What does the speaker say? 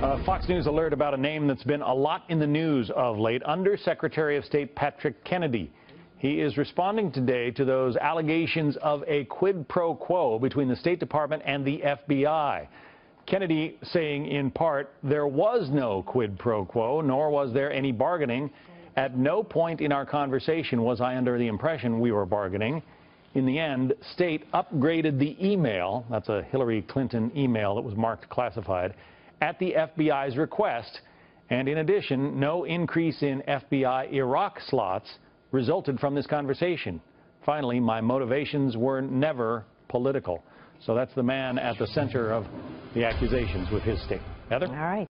Uh, Fox News alert about a name that's been a lot in the news of late, Undersecretary of State Patrick Kennedy. He is responding today to those allegations of a quid pro quo between the State Department and the FBI. Kennedy saying in part, there was no quid pro quo, nor was there any bargaining. At no point in our conversation was I under the impression we were bargaining. In the end, State upgraded the email, that's a Hillary Clinton email that was marked classified, at the FBI's request. And in addition, no increase in FBI Iraq slots resulted from this conversation. Finally, my motivations were never political. So that's the man at the center of the accusations with his statement. Heather? All right.